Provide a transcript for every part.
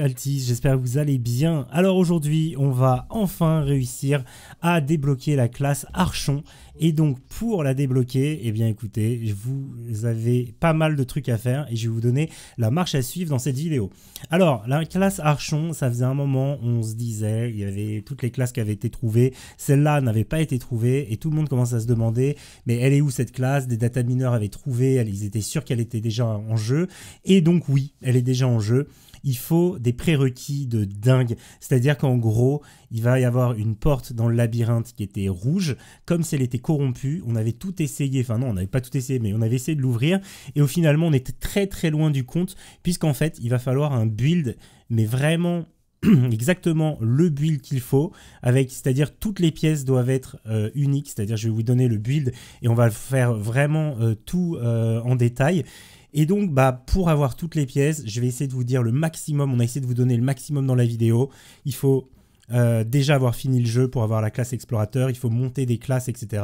Altis, j'espère que vous allez bien. Alors aujourd'hui, on va enfin réussir à débloquer la classe Archon. Et donc pour la débloquer, eh bien écoutez, vous avez pas mal de trucs à faire et je vais vous donner la marche à suivre dans cette vidéo. Alors la classe Archon, ça faisait un moment, on se disait, il y avait toutes les classes qui avaient été trouvées, celle-là n'avait pas été trouvée et tout le monde commence à se demander, mais elle est où cette classe? Des data mineurs avaient trouvé, ils étaient sûrs qu'elle était déjà en jeu. Et donc oui, elle est déjà en jeu il faut des prérequis de dingue. C'est-à-dire qu'en gros, il va y avoir une porte dans le labyrinthe qui était rouge. Comme si elle était corrompue, on avait tout essayé. Enfin non, on n'avait pas tout essayé, mais on avait essayé de l'ouvrir. Et au finalement, on était très très loin du compte, puisqu'en fait, il va falloir un build, mais vraiment exactement le build qu'il faut, avec, c'est-à-dire toutes les pièces doivent être euh, uniques, c'est-à-dire je vais vous donner le build et on va faire vraiment euh, tout euh, en détail. Et donc, bah, pour avoir toutes les pièces, je vais essayer de vous dire le maximum. On a essayé de vous donner le maximum dans la vidéo. Il faut euh, déjà avoir fini le jeu pour avoir la classe explorateur, il faut monter des classes, etc.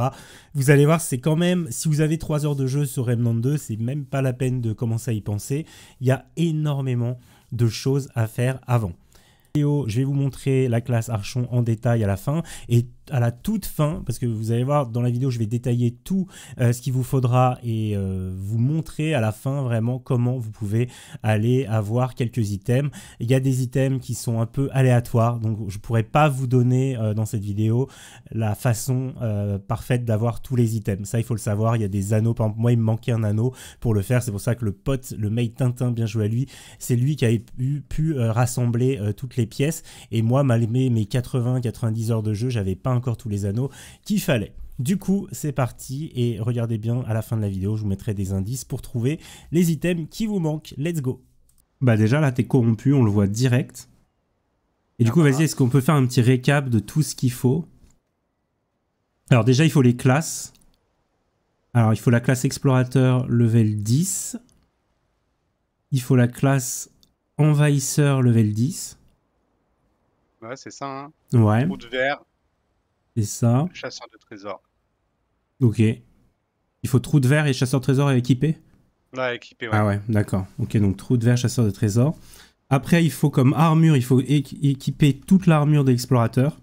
Vous allez voir, c'est quand même, si vous avez 3 heures de jeu sur Remnant 2, c'est même pas la peine de commencer à y penser. Il y a énormément de choses à faire avant. Je vais vous montrer la classe Archon en détail à la fin et à la toute fin, parce que vous allez voir dans la vidéo, je vais détailler tout euh, ce qu'il vous faudra et euh, vous montrer à la fin vraiment comment vous pouvez aller avoir quelques items. Il y a des items qui sont un peu aléatoires, donc je pourrais pas vous donner euh, dans cette vidéo la façon parfaite d'avoir tous les items. Ça, il faut le savoir. Il y a des anneaux. Par exemple, moi, il me manquait un anneau pour le faire. C'est pour ça que le pote, le mate Tintin, bien joué à lui, c'est lui qui a pu, pu rassembler toutes les pièces. Et moi, malgré mes 80-90 heures de jeu, j'avais pas encore tous les anneaux qu'il fallait. Du coup, c'est parti et regardez bien à la fin de la vidéo, je vous mettrai des indices pour trouver les items qui vous manquent. Let's go Bah déjà là, t'es corrompu, on le voit direct. Et du coup, vas-y, est-ce qu'on peut faire un petit récap de tout ce qu'il faut? Alors déjà, il faut les classes. Alors, il faut la classe explorateur level 10. Il faut la classe envahisseur level 10. Ouais, c'est ça. Hein. Ouais. Route vert, c'est ça. Chasseur de trésors. Ok. Il faut trou de verre et chasseur de trésors équipé Ouais, équipé, ouais. Ah ouais, d'accord. Ok, donc trou de verre, chasseur de trésors. Après, il faut comme armure, il faut équiper toute l'armure d'explorateur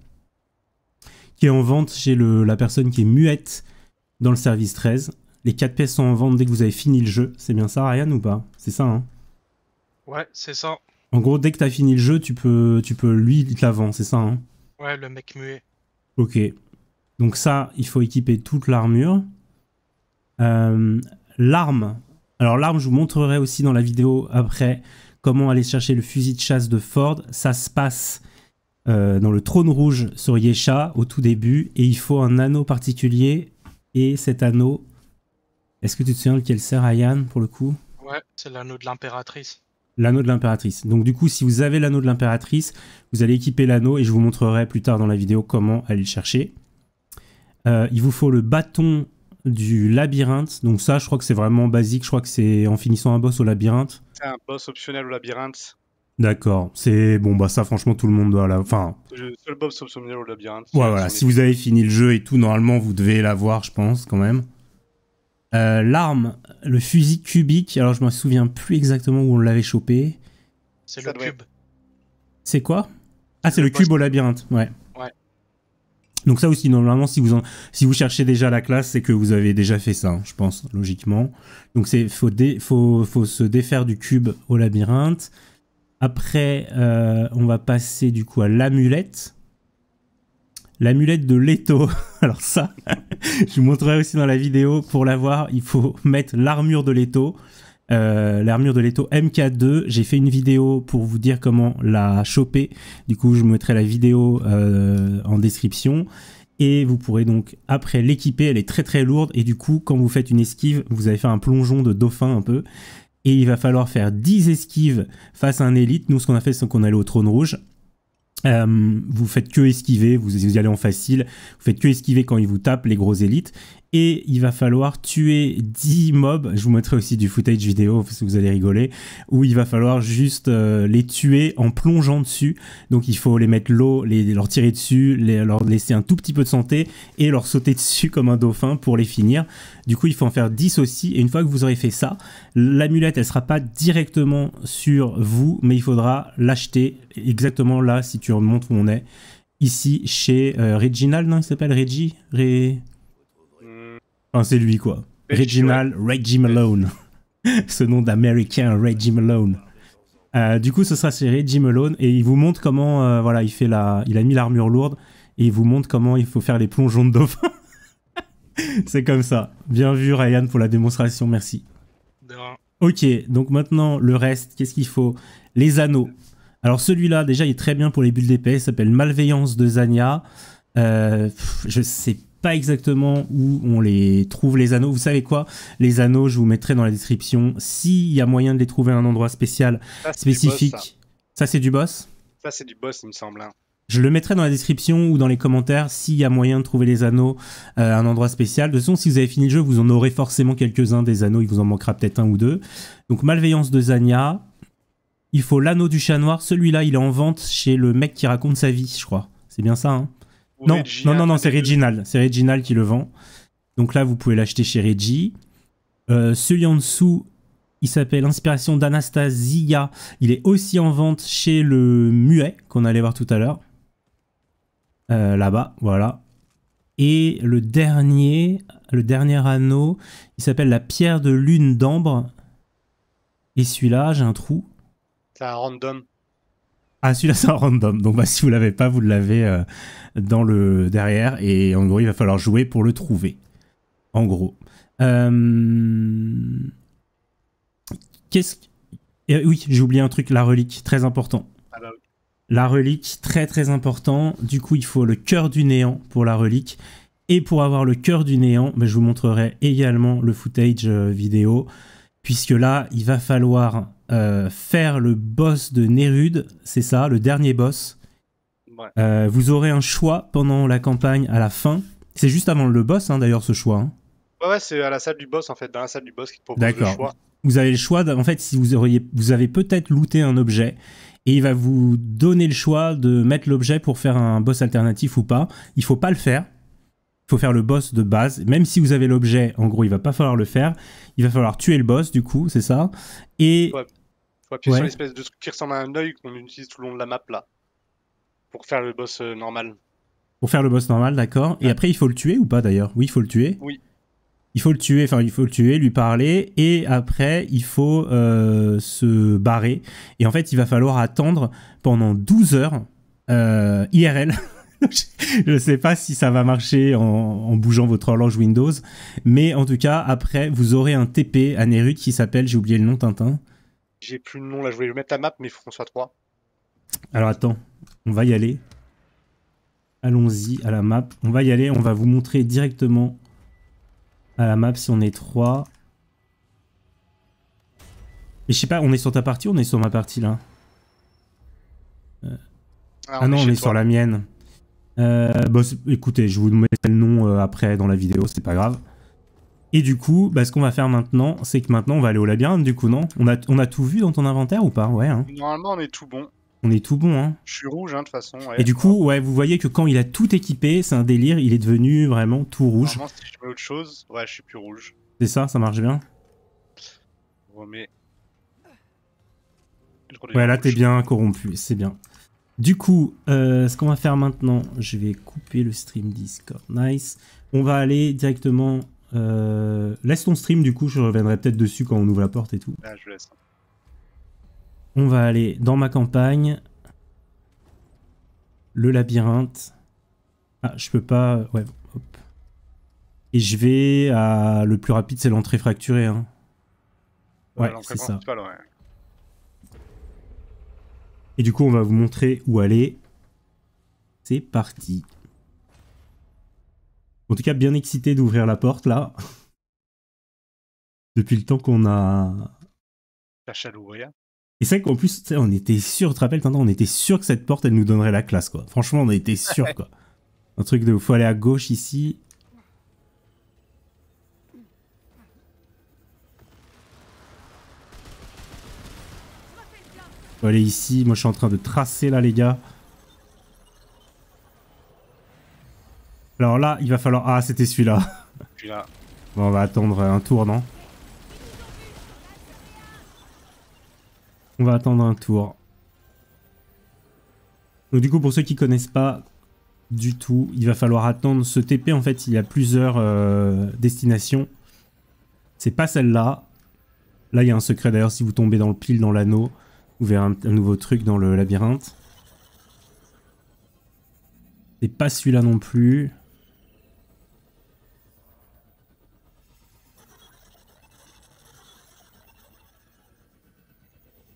qui est en vente chez le, la personne qui est muette dans le service 13. Les 4 pièces sont en vente dès que vous avez fini le jeu. C'est bien ça, Ryan, ou pas? C'est ça, hein? Ouais, c'est ça. En gros, dès que tu as fini le jeu, tu peux, tu peux lui, il te la vend, c'est ça, hein? Ouais, le mec muet. Ok. Donc ça, il faut équiper toute l'armure. Euh, l'arme. Alors l'arme, je vous montrerai aussi dans la vidéo après comment aller chercher le fusil de chasse de Ford. Ça se passe euh, dans le trône rouge sur Yesha au tout début. Et il faut un anneau particulier. Et cet anneau... Est-ce que tu te souviens lequel sert à pour le coup? Ouais, c'est l'anneau de l'impératrice. L'anneau de l'impératrice. Donc du coup, si vous avez l'anneau de l'impératrice, vous allez équiper l'anneau et je vous montrerai plus tard dans la vidéo comment aller le chercher. Euh, il vous faut le bâton du labyrinthe. Donc ça, je crois que c'est vraiment basique. Je crois que c'est en finissant un boss au labyrinthe. C'est un boss optionnel au labyrinthe. D'accord. C'est bon, bah ça, franchement, tout le monde doit la. Enfin. Le seul boss optionnel au labyrinthe. Ouais, voilà. Si vous avez fini le jeu et tout, normalement, vous devez l'avoir, je pense, quand même. Euh, l'arme, le fusil cubique, alors je me souviens plus exactement où on l'avait chopé. C'est le cube. C'est quoi? Ah, c'est le, cube au labyrinthe, ouais. Ouais. Donc ça aussi, normalement, si vous, si vous cherchez déjà la classe, c'est que vous avez déjà fait ça, je pense, logiquement. Donc c'est faut, faut, faut, se défaire du cube au labyrinthe. Après, euh, on va passer du coup à l'amulette. L'amulette de Leto. Alors ça, je vous montrerai aussi dans la vidéo. Pour l'avoir, il faut mettre l'armure de Leto. Euh, l'armure de Leto MK2. J'ai fait une vidéo pour vous dire comment la choper. Du coup, je mettrai la vidéo euh, en description. Et vous pourrez donc après l'équiper. Elle est très très lourde. Et du coup, quand vous faites une esquive, vous allez faire un plongeon de dauphin un peu. Et il va falloir faire 10 esquives face à un élite. Nous, ce qu'on a fait, c'est qu'on allait au trône rouge. Euh, vous faites que esquiver, vous, y allez en facile, vous faites que esquiver quand ils vous tapent, les gros élites. Et il va falloir tuer 10 mobs. Je vous mettrai aussi du footage vidéo parce que vous allez rigoler. Où il va falloir juste euh, les tuer en plongeant dessus. Donc il faut les mettre l'eau, les, leur tirer dessus, leur laisser un tout petit peu de santé et leur sauter dessus comme un dauphin pour les finir. Du coup, il faut en faire 10 aussi. Et une fois que vous aurez fait ça, l'amulette, elle sera pas directement sur vous, mais il faudra l'acheter exactement là, si tu remontes où on est. Ici, chez euh, Reginald, non, il s'appelle Reggie Enfin, c'est lui, quoi. Reginald Reggie Malone. Ce nom d'américain, Reggie Malone. Euh, du coup, ce sera chez Reggie Malone et il vous montre comment, euh, voilà, il fait la, il a mis l'armure lourde et il vous montre comment il faut faire les plongeons de dauphin. c'est comme ça. Bien vu, Ryan, pour la démonstration. Merci. Ok, donc maintenant le reste, qu'est-ce qu'il faut? Les anneaux. Alors celui-là, déjà, il est très bien pour les bulles d'épée. Il s'appelle Malveillance de Zania. Euh, je sais pas exactement où on les trouve les anneaux. Vous savez quoi? Les anneaux, je vous mettrai dans la description. S'il y a moyen de les trouver à un endroit spécial, ça, boss, spécifique. ça. ça, c'est du boss? Ça, c'est du boss, il me semble. hein. je le mettrai dans la description ou dans les commentaires s'il y a moyen de trouver les anneaux euh, à un endroit spécial. De toute façon, si vous avez fini le jeu, vous en aurez forcément quelques-uns des anneaux. Il vous en manquera peut-être un ou deux. Donc, Malveillance de Zania. Il faut l'anneau du chat noir. Celui-là, il est en vente chez le mec qui raconte sa vie, je crois. C'est bien ça, hein? Non, non, non, non, c'est. Reginald. C'est Reginald qui le vend. Donc là, vous pouvez l'acheter chez Reggie. Euh, celui en dessous, il s'appelle Inspiration d'Anastasia. Il est aussi en vente chez le Muet, qu'on allait voir tout à l'heure. Euh, Là-bas, voilà. Et le dernier, le dernier anneau, il s'appelle la pierre de lune d'ambre. Et celui-là, j'ai un trou. C'est un random. Ah, celui-là, c'est un random. Donc, bah, si vous l'avez pas, vous l'avez euh, dans le derrière. Et en gros, il va falloir jouer pour le trouver. En gros. Euh, Qu'est-ce que- Eh oui, j'ai oublié un truc, la relique, très important. Ah bah oui. La relique, très très important. Du coup, il faut le cœur du néant pour la relique. Et pour avoir le cœur du néant, bah, je vous montrerai également le footage euh, vidéo. Puisque là, il va falloir euh, faire le boss de Nérud. C'est ça, le dernier boss. Ouais. Euh, vous aurez un choix pendant la campagne à la fin. C'est juste avant le boss, hein, d'ailleurs, ce choix. hein. Ouais, ouais, c'est à la salle du boss, en fait, dans la salle du boss qui te propose le choix. Vous avez le choix, en fait, si vous auriez, vous avez peut-être looté un objet et il va vous donner le choix de mettre l'objet pour faire un boss alternatif ou pas. Il faut pas le faire. Il faut faire le boss de base. Même si vous avez l'objet, en gros, il va pas falloir le faire. Il va falloir tuer le boss, du coup, c'est ça. Et Ouais. Faut appuyer Ouais. sur l'espèce de truc qui ressemble à un œil qu'on utilise tout le long de la map, là. Pour faire le boss euh, normal. pour faire le boss normal, d'accord. Et après, il faut le tuer ou pas d'ailleurs? Oui, il faut le tuer. Oui. Il faut le tuer, enfin, il faut le tuer, lui parler, et après, il faut euh, se barrer. Et en fait, il va falloir attendre pendant 12 heures euh, IRL. Je ne sais pas si ça va marcher en, en bougeant votre horloge Windows, mais en tout cas, après, vous aurez un TP à Nerud qui s'appelle, j'ai oublié le nom, Tintin. J'ai plus le nom, là, je voulais mettre la map, mais il faut qu'on soit trois. Alors attends, on va y aller. Allons-y à la map. On va y aller, on va vous montrer directement à la map si on est trois. Et je sais pas, on est sur ta partie ou on est sur ma partie là? Ah non, on est sur la mienne. Euh, bah, écoutez, je vous mettrai le nom euh, après dans la vidéo, c'est pas grave. Et du coup, bah, ce qu'on va faire maintenant, c'est que maintenant on va aller au labyrinthe du coup, non? On a, on a tout vu dans ton inventaire ou pas? Ouais, hein. Normalement, on est tout bon. on est tout bon, hein Je suis rouge, hein, de toute façon. ouais. Et du coup, ouais, vous voyez que quand il a tout équipé, c'est un délire, il est devenu vraiment tout rouge. Normalement, si je mets autre chose, ouais, je suis plus rouge. C'est ça, ça marche bien? Remets. Ouais, là t'es bien corrompu, c'est bien. Du coup, euh, ce qu'on va faire maintenant, je vais couper le stream Discord. Nice. On va aller directement. euh, Laisse ton stream, du coup, je reviendrai peut-être dessus quand on ouvre la porte et tout. Ah, je laisse. On va aller dans ma campagne. Le labyrinthe. Ah, je peux pas. Ouais, hop. Et je vais à. Le plus rapide, c'est l'entrée fracturée. Hein. Ouais, c'est ça. ouais. Et du coup, on va vous montrer où aller. C'est parti. En tout cas, bien excité d'ouvrir la porte là. Depuis le temps qu'on a. Cherche à l'ouvrir. Et c'est vrai qu'en plus, on était sûr, tu te rappelles, on était sûr que cette porte, elle nous donnerait la classe, quoi. Franchement, on était sûr, quoi. Un truc de. Faut aller à gauche ici. Faut aller ici. Moi, je suis en train de tracer là, les gars. Alors là, il va falloir... Ah, c'était celui-là. Puis là, Bon, on va attendre un tour, non On va attendre un tour. Donc du coup, pour ceux qui connaissent pas du tout, il va falloir attendre ce TP. En fait, il y a plusieurs euh, destinations. C'est pas celle-là. Là, il y a un secret. D'ailleurs, si vous tombez dans le pile dans l'anneau, vous verrez un, un nouveau truc dans le labyrinthe. C'est pas celui-là non plus.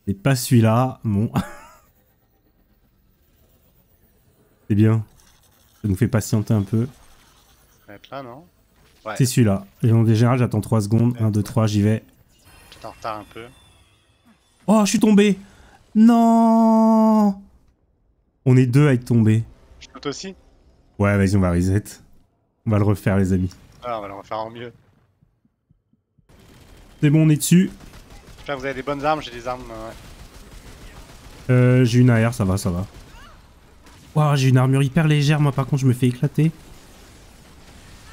C'est pas celui-là. Bon. C'est bien. Ça nous fait patienter un peu. là, non? Ouais, C'est celui-là. Et en général, j'attends 3 secondes. 1, 2, 3, j'y vais. en retard un peu. Oh, je suis tombé Non On est deux à être tombés. Je saute aussi Ouais, vas-y, on va reset. On va le refaire, les amis. Ah, on va le refaire en mieux. C'est bon, on est dessus. J'espère que vous avez des bonnes armes, j'ai des armes. euh, ouais. Euh, j'ai une AR, ça va, ça va. Ouah, j'ai une armure hyper légère, moi par contre, je me fais éclater.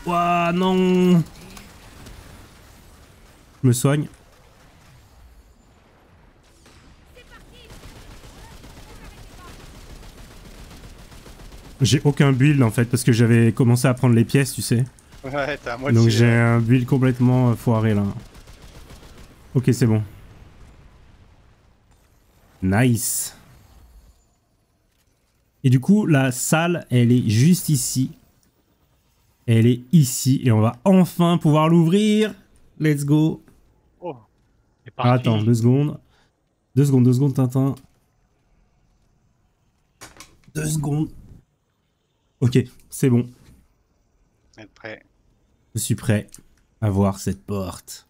Ouah, non Je me soigne. J'ai aucun build en fait, parce que j'avais commencé à prendre les pièces, tu sais. Ouais, t'as moitié. Donc j'ai euh, un build complètement euh, foiré là. Ok, c'est bon. Nice. Et du coup, la salle, elle est juste ici. Elle est ici. Et on va enfin pouvoir l'ouvrir. Let's go. Oh, Ah, attends, deux secondes. Deux secondes, deux secondes, Tintin. Deux secondes. Ok, c'est bon. être prêt. Je suis prêt à voir cette porte.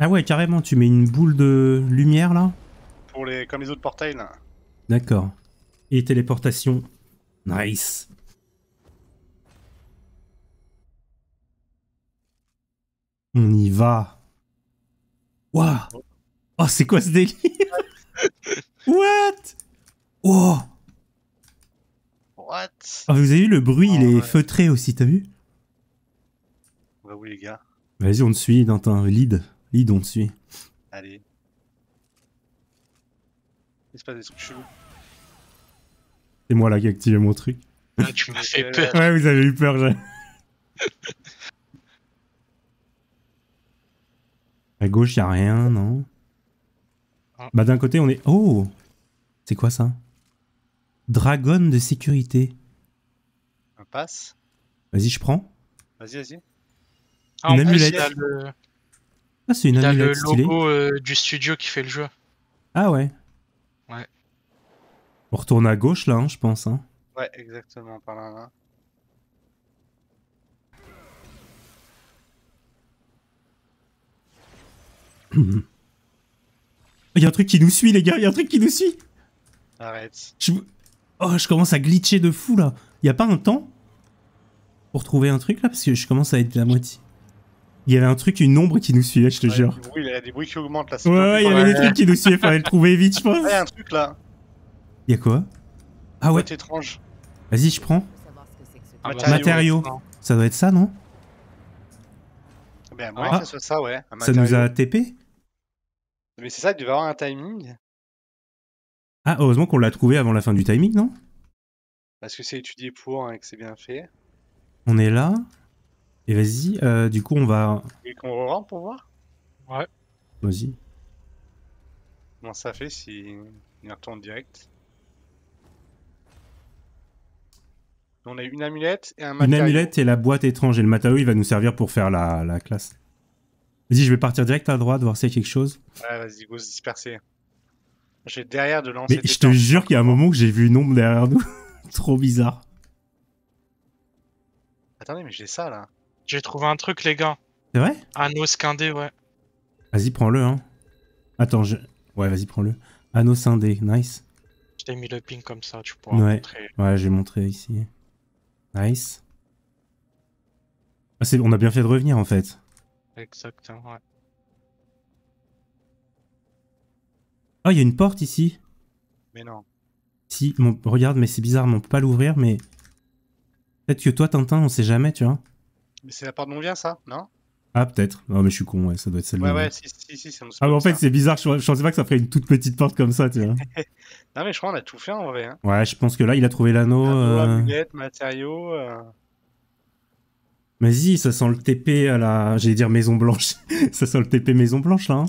Ah ouais, carrément, tu mets une boule de lumière là? Pour les, comme les autres portails, là. D'accord. Et téléportation. Nice. On y va. Waouh. Oh, c'est quoi ce délire? What? Oh What? Ah, vous avez vu le bruit, il Oh, est ouais. feutré aussi, t'as vu? Bah oui, les gars. Vas-y, on te suit, Tintin. Lead. Lead, on te suit. Allez. Il se passe des trucs chelous. C'est moi là qui ai activé mon truc. Ah, tu m'as fait peur. Ouais, vous avez eu peur, j'ai. À gauche, y a rien, non? Ah. Bah d'un côté, on est... Oh C'est quoi ça? Dragon de sécurité. Un passe. Vas-y, je prends. Vas-y, vas-y. Ah, en Une plus, amulette. Il a le, Ah, c'est une il a le amulette logo euh, du studio qui fait le jeu. Ah ouais. Ouais. On retourne à gauche là, hein, je pense. Hein. Ouais, exactement, par là, là. Il y a un truc qui nous suit, les gars. Il y a un truc qui nous suit. Arrête. Je... Oh, je commence à glitcher de fou là. Y a pas un temps pour trouver un truc là parce que je commence à être à moitié. Il y avait un truc, une ombre qui nous suivait, je te Ouais, jure. il y a des bruits qui augmentent là. Ouais, ouais, il y avait des trucs qui nous suivaient, fallait le trouver vite, je pense. il y a un truc là. Y a quoi? Ah ouais, C'est étrange. vas-y, je prends. Ah, bah, Matériaux. Ça doit être ça, non? Ben, moi, Ah. que ce soit ça, ouais. un Ça nous a. TP Mais c'est ça, il devait avoir un timing. Ah, heureusement qu'on l'a trouvé avant la fin du timing, non? Parce que c'est étudié pour hein, et que c'est bien fait. On est là. Et vas-y, euh, du coup, on va. Et qu'on re pour voir? Vas-y. comment ça fait si il retourne direct? On a une amulette et un Une matériau. amulette et la boîte étrange. Et le matériau, il va nous servir pour faire la, la classe. Vas-y, je vais partir direct à droite, voir s'il y a quelque chose. Ouais, vas-y, go se disperser. J'ai derrière de lancer Mais je te jure qu'il y a un moment où j'ai vu une ombre derrière nous. Trop bizarre. Attendez, mais j'ai ça là. J'ai trouvé un truc, les gars. C'est vrai? Anneau scindé, ouais. Vas-y, prends-le, hein. Attends, je... Ouais, vas-y, prends-le. Anneau scindé, nice. Je t'ai mis le ping comme ça, tu pourras Ouais. montrer. Ouais, j'ai montré ici. Nice. Ah. On a bien fait de revenir, en fait. Exactement, ouais. Ah, il y a une porte ici. Mais non. Si, mon- regarde, mais c'est bizarre, mais on peut pas l'ouvrir, mais... Peut-être que toi, Tintin, on sait jamais, tu vois. Mais c'est la porte d'où on vient, ça Non? Ah, peut-être. Non, mais je suis con, ouais, ça doit être celle Ouais, ouais, si, si, si, c'est Ah, mais en fait, c'est bizarre, je, je pensais pas que ça ferait une toute petite porte comme ça, tu vois. Non, mais je crois qu'on a tout fait en vrai. Hein. Ouais, je pense que là, il a trouvé l'anneau. Anneau, euh, matériaux. euh, Vas-y, ça sent le TP à la. J'allais dire Maison Blanche. ça sent le TP Maison Blanche là. hein.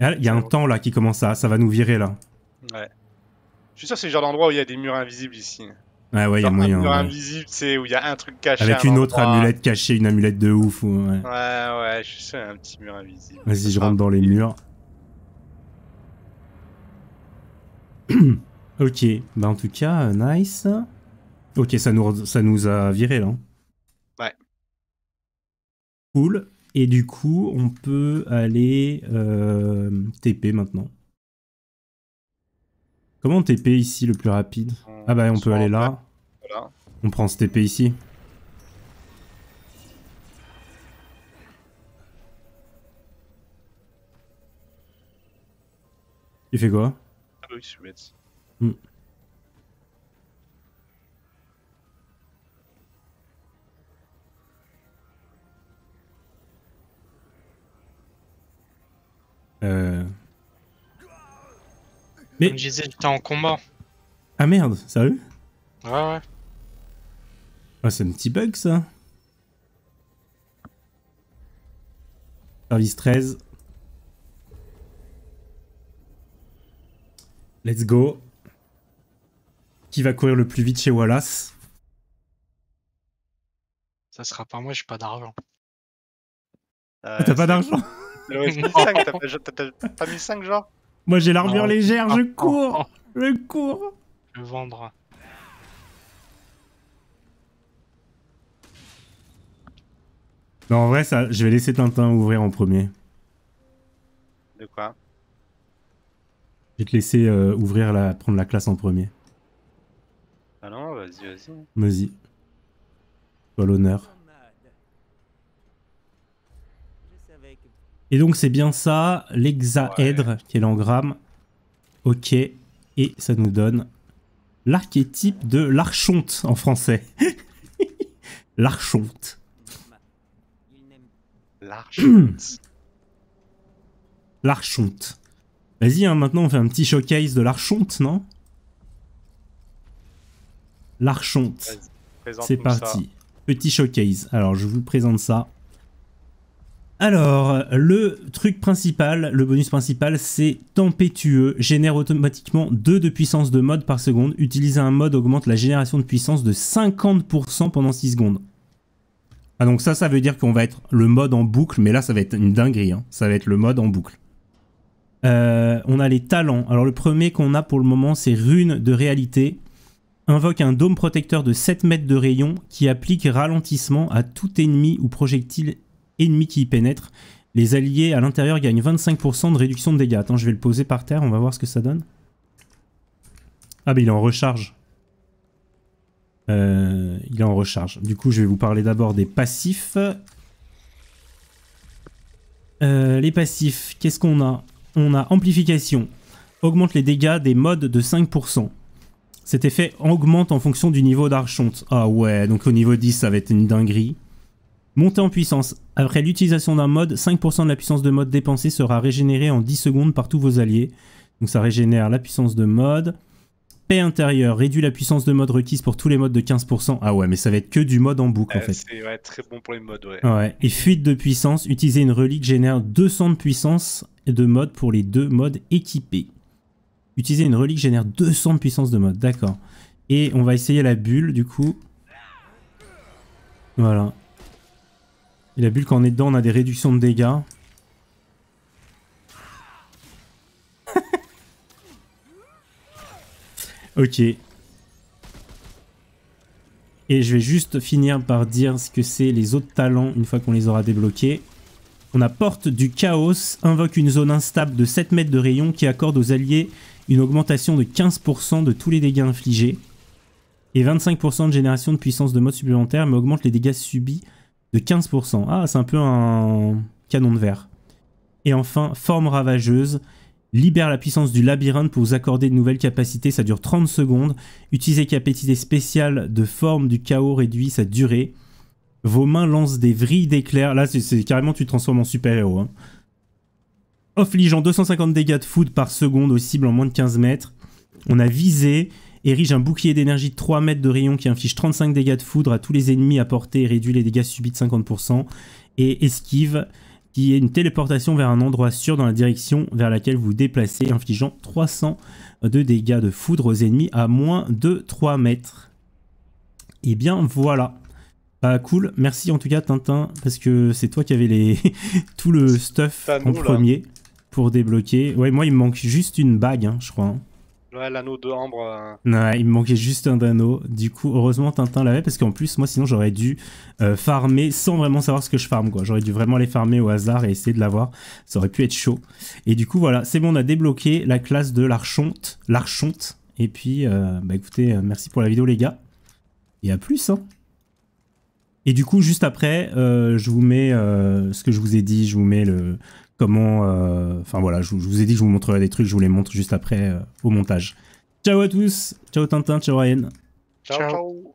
Ah, Il y a un temps là qui commence à. Ça va nous virer là. Ouais. Je suis sûr que c'est le genre d'endroit où il y a des murs invisibles ici. Ouais, ouais, il y a moyen. Un mur ouais. invisible, c'est où il y a un truc caché. Avec une autre endroit. amulette cachée, une amulette de ouf. ou- ouais. Ouais, ouais, je suis sûr qu'il y a un petit mur invisible. Vas-y, je rentre dans les murs. ok, bah en tout cas, euh, nice. Ok, ça nous, ça nous a viré là. Ouais. Cool. Et du coup, on peut aller euh, TP maintenant. Comment on TP ici le plus rapide? Ah bah on peut aller là. Voilà. On prend ce TP ici. Tu fais quoi? Ah bah oui, je suis bête. Euh... Mais- Comme je disais, j'étais en combat. Ah merde, sérieux? Ouais, ouais. Ah c'est un petit bug ça. Service 13. Let's go. Qui va courir le plus vite chez Wallace? Ça sera pas moi, j'ai pas d'argent. Euh, T'as pas d'argent? C'est le OSP 5, t'as pas, pas mis 5 genre? Moi j'ai l'armure légère, je Oh, cours Je cours Je vais vendre. Non en vrai ça, je vais laisser Tintin ouvrir en premier. De quoi? Je vais te laisser euh, ouvrir la, prendre la classe en premier. Ah non, vas-y, vas-y. Vas-y. Toi l'honneur. Et donc c'est bien ça, l'hexaèdre qui est l'engramme. Ok. Et ça nous donne l'archétype de l'archonte en français. l'archonte. L'arche. L'archonte. Vas-y, hein, maintenant on fait un petit showcase de l'archonte, non? L'archonte. C'est ça. parti. Petit showcase. Alors, je vous présente ça. Alors, le truc principal, le bonus principal, c'est tempétueux. Génère automatiquement 2 de puissance de mode par seconde. Utiliser un mode augmente la génération de puissance de 50% pendant 6 secondes. Ah donc ça, ça veut dire qu'on va être le mode en boucle, mais là, ça va être une dinguerie. hein. Ça va être le mode en boucle. Euh, on a les talents. Alors le premier qu'on a pour le moment, c'est Rune de réalité invoque un dôme protecteur de 7 mètres de rayon qui applique ralentissement à tout ennemi ou projectile ennemi qui y pénètre. Les alliés à l'intérieur gagnent 25% de réduction de dégâts. Attends, je vais le poser par terre, on va voir ce que ça donne. Ah bah il est en recharge. Euh, il est en recharge. Du coup, je vais vous parler d'abord des passifs. Euh, les passifs, qu'est-ce qu'on a? On a amplification. Augmente les dégâts des modes de 5%. Cet effet augmente en fonction du niveau d'archonte. Ah ouais, donc au niveau 10, ça va être une dinguerie. Montée en puissance. Après l'utilisation d'un mode, 5% de la puissance de mode dépensée sera régénérée en 10 secondes par tous vos alliés. Donc ça régénère la puissance de mode. Paix intérieure, réduit la puissance de mode requise pour tous les modes de 15%. Ah ouais, mais ça va être que du mode en boucle en Euh, fait. C'est ouais, très bon pour les modes, ouais. Ouais, et fuite de puissance, utiliser une relique génère 200 de puissance de mode pour les deux modes équipés. Utiliser une relique génère 200 de puissance de mode, d'accord. Et on va essayer la bulle du coup. Voilà. Et la bulle quand on est dedans, on a des réductions de dégâts. ok. Et je vais juste finir par dire ce que c'est les autres talents une fois qu'on les aura débloqués. On a Porte du Chaos, invoque une zone instable de 7 mètres de rayon qui accorde aux alliés une augmentation de 15% de tous les dégâts infligés et 25% de génération de puissance de mode supplémentaire mais augmente les dégâts subis de 15%. Ah, c'est un peu un canon de verre. Et enfin, forme ravageuse. Libère la puissance du labyrinthe pour vous accorder de nouvelles capacités, ça dure 30 secondes. Utilisez capacité spéciale de forme du chaos réduit sa durée. Vos mains lancent des vrilles d'éclairs. Là, c'est carrément tu te transformes en super-héros. Hein. Affligeant 250 dégâts de foudre par seconde aux cibles en moins de 15 mètres. On a visé, érige un bouclier d'énergie de 3 mètres de rayon qui inflige 35 dégâts de foudre à tous les ennemis à portée et réduit les dégâts subis de 50%. Et esquive, qui est une téléportation vers un endroit sûr dans la direction vers laquelle vous vous déplacez, infligeant 300 de dégâts de foudre aux ennemis à moins de 3 mètres. Et eh bien voilà. Bah cool, merci en tout cas Tintin, parce que c'est toi qui avais les tout le stuff en premier pour débloquer. Ouais, moi il me manque juste une bague, hein, je crois. Hein. Ouais, l'anneau de ambre. Euh. Ouais, il me manquait juste un anneau. Du coup, heureusement, Tintin l'avait parce qu'en plus, moi, sinon, j'aurais dû euh, farmer sans vraiment savoir ce que je farme, quoi. J'aurais dû vraiment les farmer au hasard et essayer de l'avoir. Ça aurait pu être chaud. Et du coup, voilà, c'est bon, on a débloqué la classe de l'archonte. L'archonte. Et puis, euh, bah écoutez, merci pour la vidéo, les gars. Et à plus, hein. Et du coup, juste après, je vous mets ce que je vous ai dit. Je vous mets le comment... Euh, enfin voilà, je, vous ai dit que je vous montrerai des trucs, je vous les montre juste après euh, au montage. Ciao à tous, ciao Tintin, ciao Ryan. Ciao, ciao.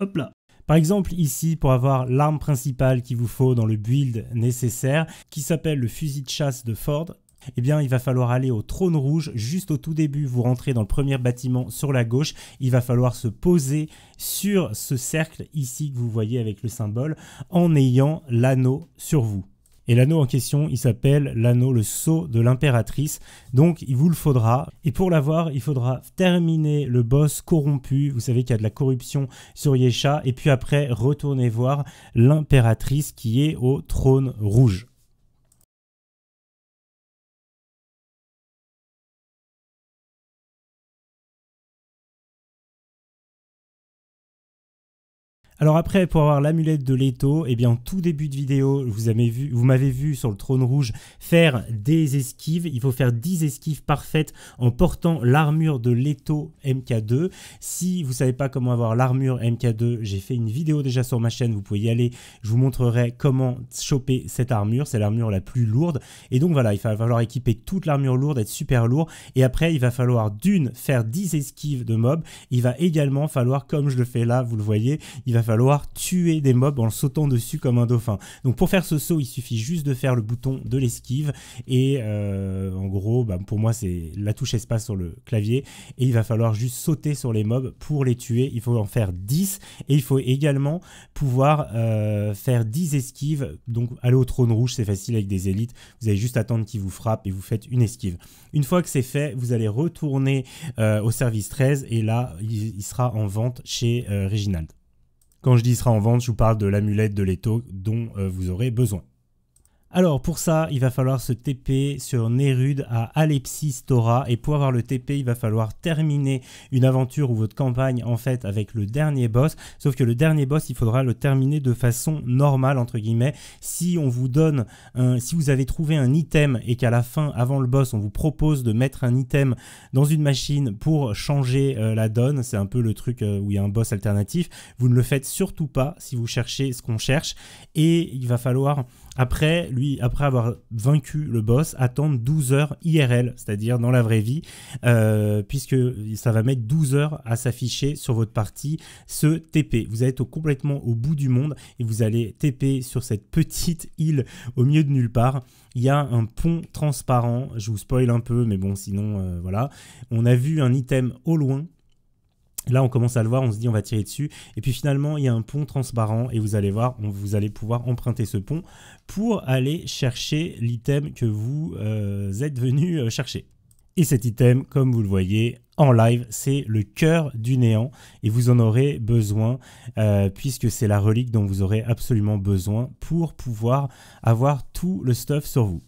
Hop là. Par exemple, ici, pour avoir l'arme principale qu'il vous faut dans le build nécessaire, qui s'appelle le fusil de chasse de Ford, eh bien, il va falloir aller au trône rouge. Juste au tout début, vous rentrez dans le premier bâtiment sur la gauche. Il va falloir se poser sur ce cercle ici que vous voyez avec le symbole en ayant l'anneau sur vous. Et l'anneau en question, il s'appelle l'anneau, le sceau de l'impératrice. Donc, il vous le faudra. Et pour l'avoir, il faudra terminer le boss corrompu. Vous savez qu'il y a de la corruption sur Yesha. Et puis après, retourner voir l'impératrice qui est au trône rouge. Alors après, pour avoir l'amulette de Leto, eh bien, tout début de vidéo, vous m'avez vu, vu sur le trône rouge faire des esquives. Il faut faire 10 esquives parfaites en portant l'armure de Leto MK2. Si vous savez pas comment avoir l'armure MK2, j'ai fait une vidéo déjà sur ma chaîne, vous pouvez y aller. Je vous montrerai comment choper cette armure. C'est l'armure la plus lourde. Et donc voilà, il va falloir équiper toute l'armure lourde, être super lourd. Et après, il va falloir d'une, faire 10 esquives de mobs. Il va également falloir, comme je le fais là, vous le voyez, il va falloir tuer des mobs en sautant dessus comme un dauphin. Donc pour faire ce saut, il suffit juste de faire le bouton de l'esquive et euh, en gros, bah, pour moi c'est la touche espace sur le clavier et il va falloir juste sauter sur les mobs pour les tuer. Il faut en faire 10 et il faut également pouvoir euh, faire 10 esquives. Donc aller au trône rouge, c'est facile avec des élites. Vous avez juste attendre qu'ils vous frappent et vous faites une esquive. Une fois que c'est fait, vous allez retourner euh, au service 13 et là, il, sera en vente chez Reginald. Quand je dis sera en vente, je vous parle de l'amulette de Leto dont euh, vous aurez besoin. Alors pour ça, il va falloir se TP sur Nerud à Alepsis Tora et pour avoir le TP, il va falloir terminer une aventure ou votre campagne en fait avec le dernier boss. Sauf que le dernier boss, il faudra le terminer de façon normale entre guillemets. Si on vous donne, un, si vous avez trouvé un item et qu'à la fin, avant le boss, on vous propose de mettre un item dans une machine pour changer euh, la donne, c'est un peu le truc euh, où il y a un boss alternatif. Vous ne le faites surtout pas si vous cherchez ce qu'on cherche et il va falloir après, lui, après avoir vaincu le boss, attendre 12 heures IRL, c'est-à-dire dans la vraie vie, euh, puisque ça va mettre 12 heures à s'afficher sur votre partie ce TP. Vous allez être complètement au bout du monde et vous allez TP sur cette petite île au milieu de nulle part. Il y a un pont transparent, je vous spoil un peu, mais bon, sinon, euh, voilà. On a vu un item au loin Là, on commence à le voir, on se dit on va tirer dessus. Et puis finalement, il y a un pont transparent et vous allez voir, vous allez pouvoir emprunter ce pont pour aller chercher l'item que vous euh, êtes venu euh, chercher. Et cet item, comme vous le voyez en live, c'est le cœur du néant et vous en aurez besoin euh, puisque c'est la relique dont vous aurez absolument besoin pour pouvoir avoir tout le stuff sur vous.